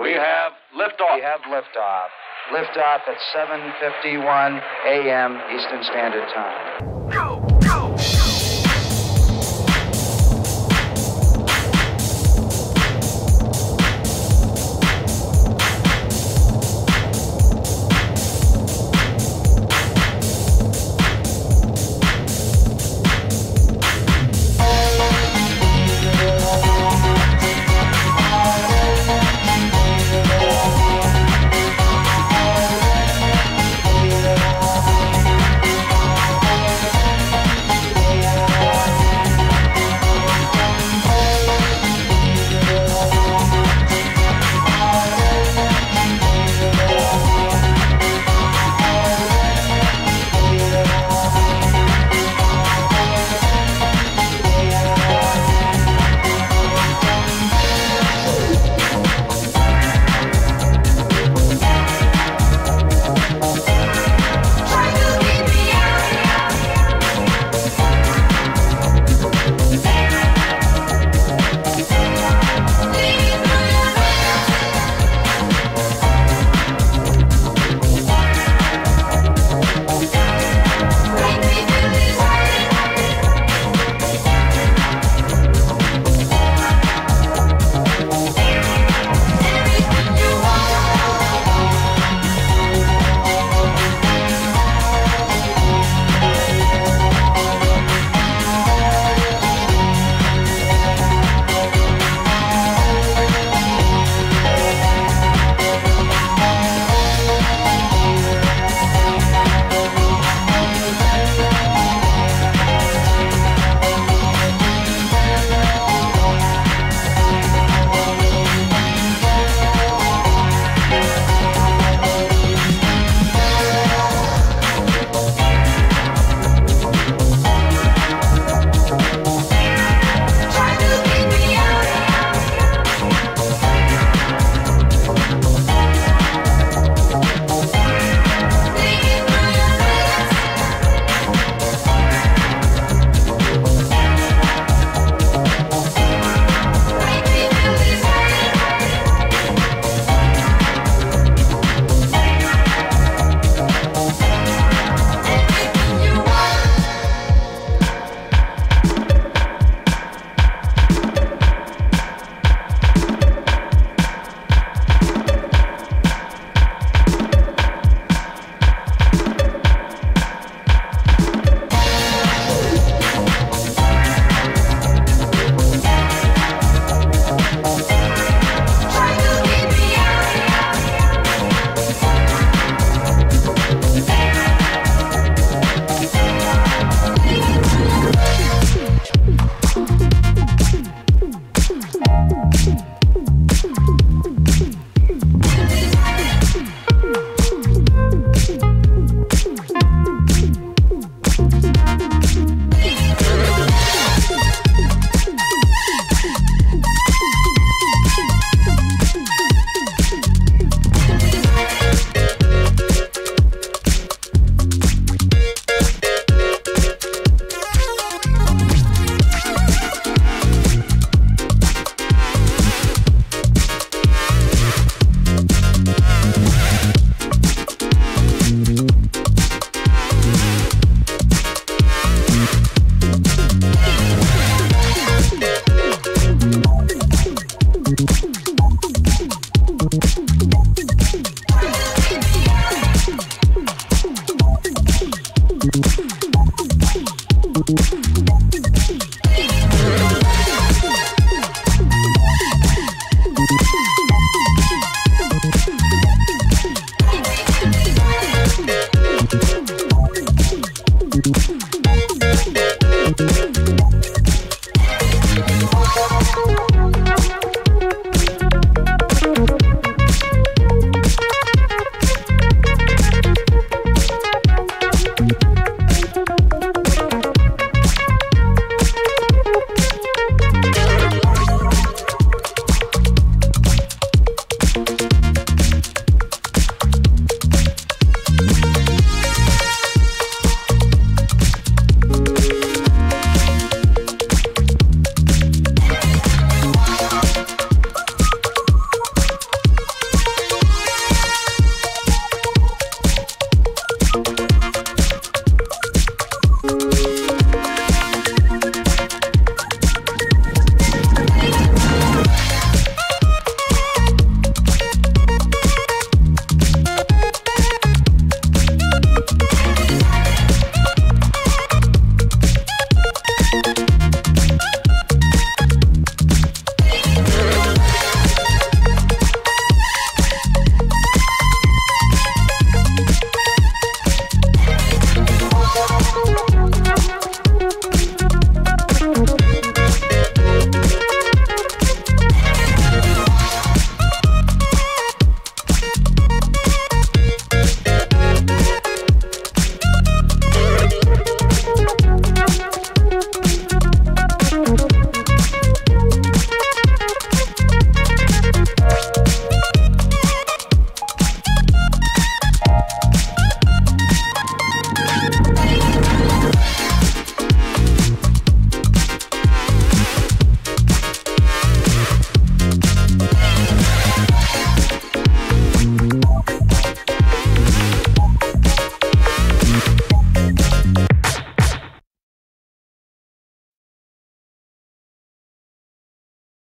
We have liftoff. We have liftoff. Liftoff at 7:51 a.m. Eastern Standard Time.